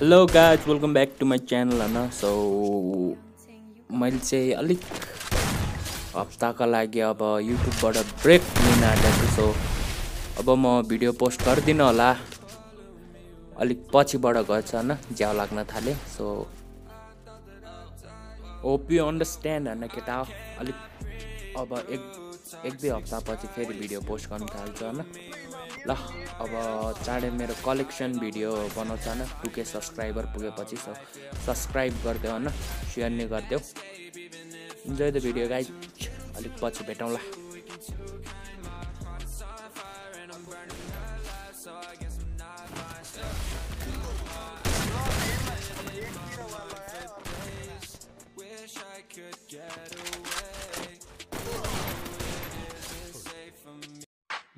Hello guys welcome back to my channel होइन so मैले चाहिँ अलिक हप्ताको लागि अब युट्युबबाट ब्रेक लिन आँटेको छु। सो अब म भिडियो पोस्ट गर्दिनँ होला। अलिक पछिबाट गर्छ होइन झ्याउ लाग्न थाल्यो। सो होप यु अन्डरस्ट्यान्ड होइन केटा अलिक अब एक एक दुई हप्तापछि फेरि भिडियो पोस्ट गर्नु थाल्छ होइन ल अब चाँडै मेरो कलेक्सन भिडियो बनाउँछ होइन। टु के सब्सक्राइबर पुगेपछि सब्सक्राइब गरिदेऊ होइन सेयर नै गरिदेऊ। इन्जोय द भिडियो गाइज अलिक पछि भेटौँला।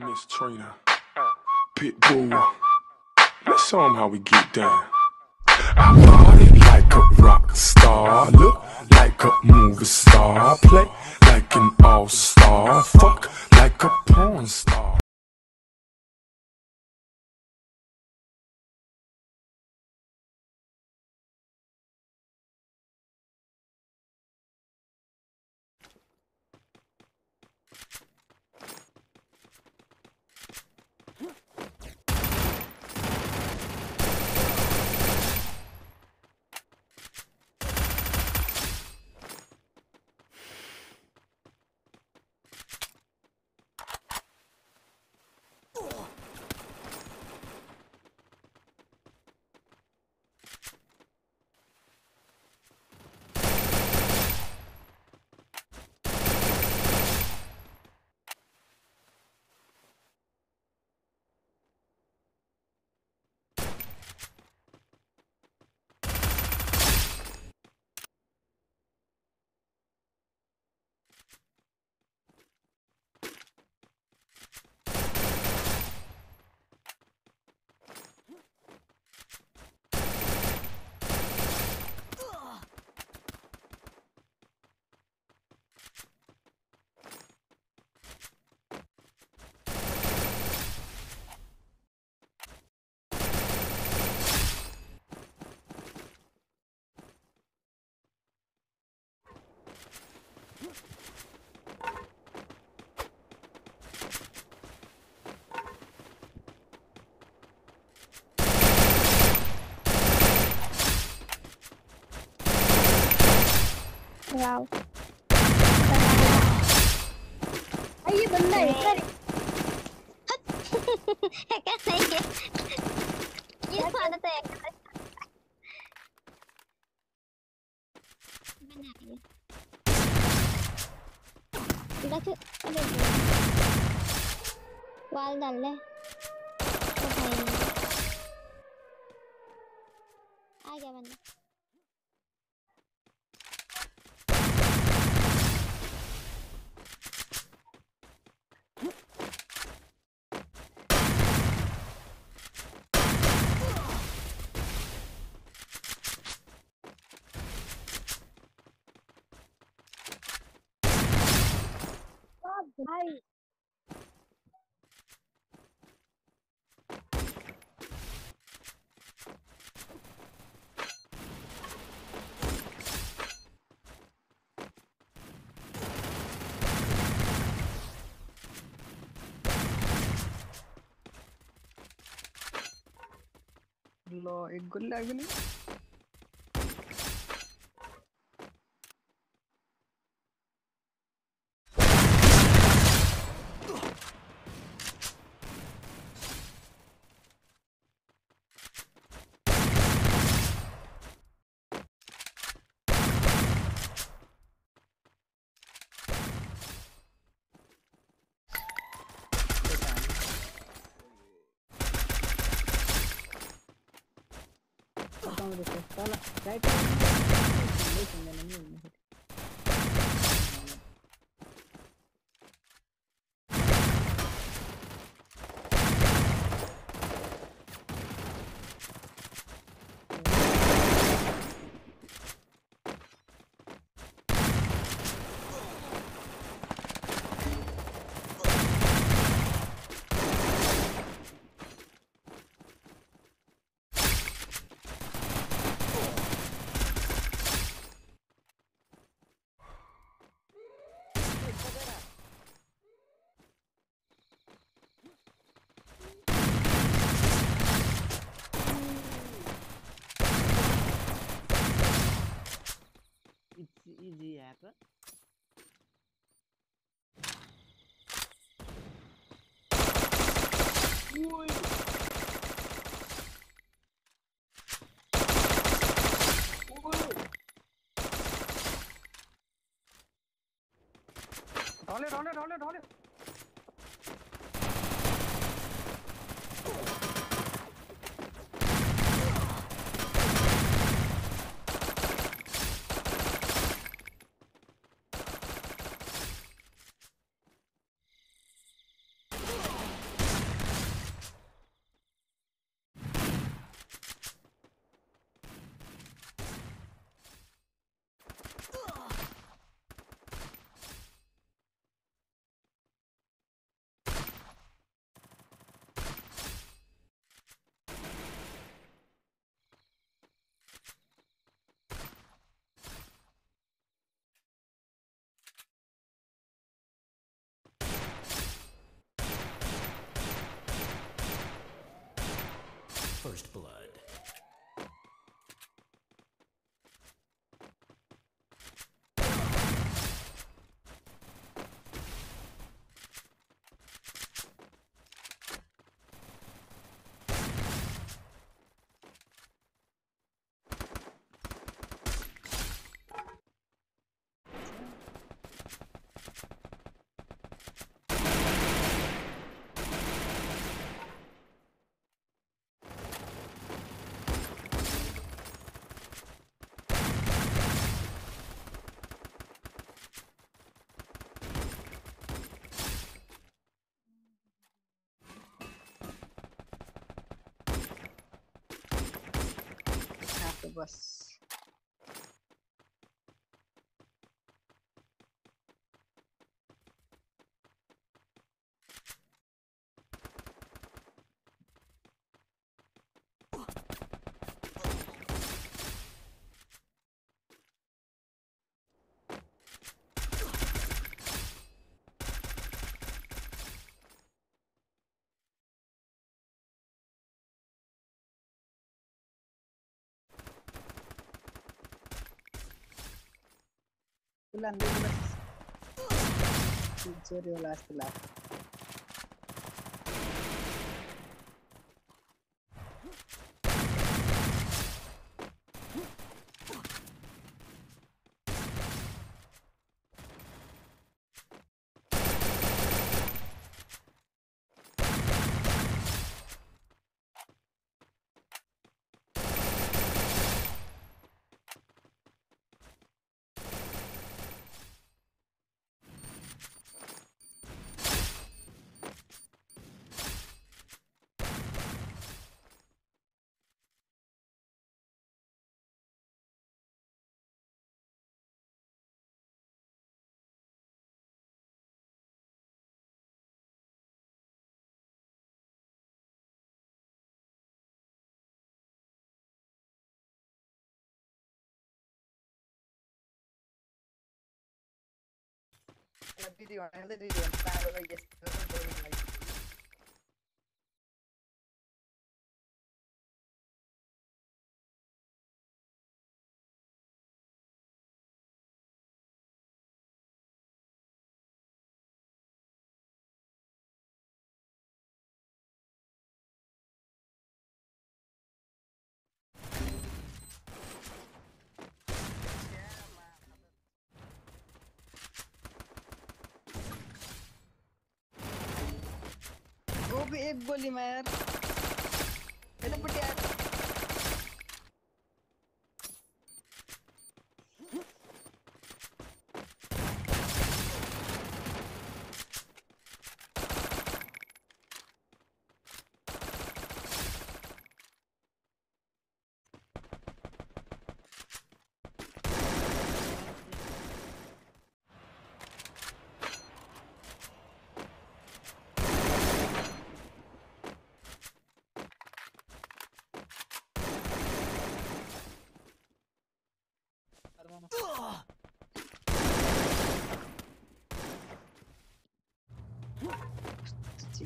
Miss Trina, Pitbull. Let's show 'em how we get down. I party like a rock star, look like a movie star, play like an all star, fuck like a porn star. Ay, ये बंदा है sir क्या नहीं है। ये है इधर से अबे वाल डाल ले। तो आ गया बंदा। ভাই ল এক গোল লাগবে de que ढले ढले ढले ढले। First blood. was Kill and then let's. Your last laugh. club video and I literally went down like yesterday. गोली मार। तो पटिया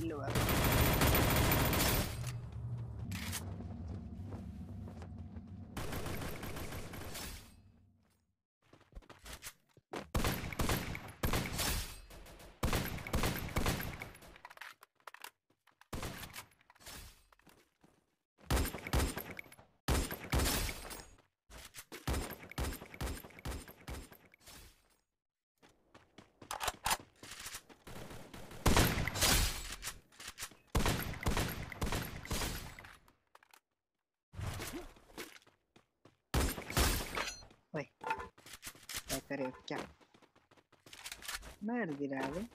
Billu görev gel. Nerede abi?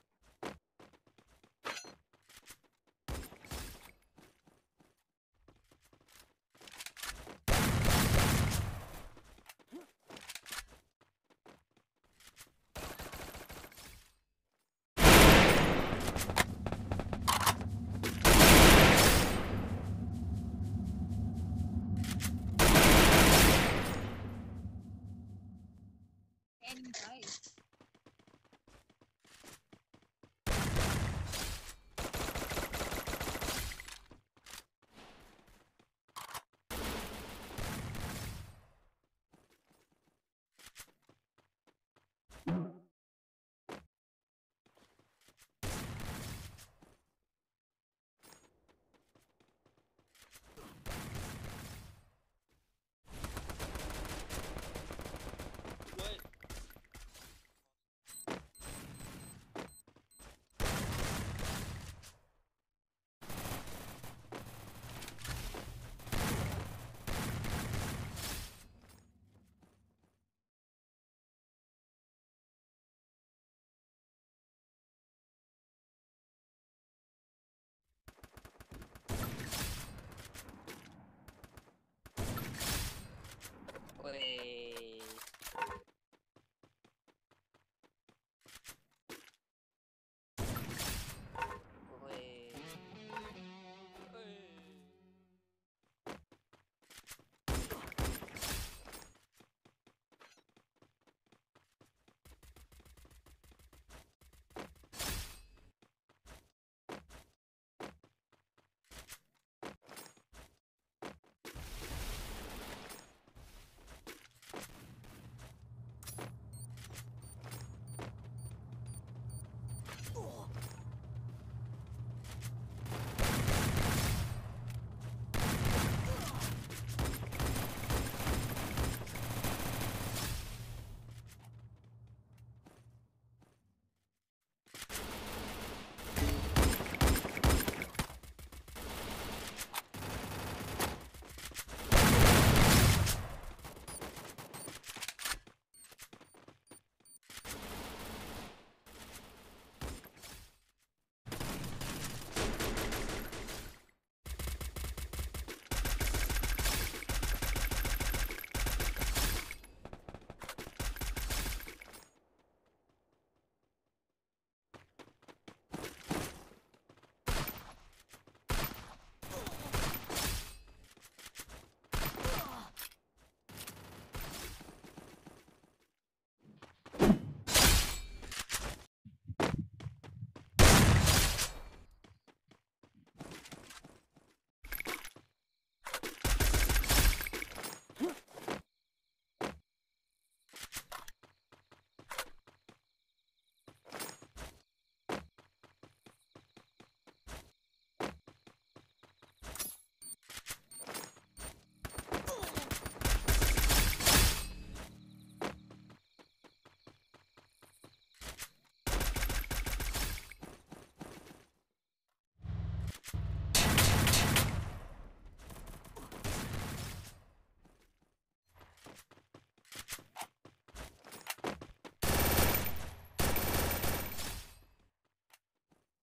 boleh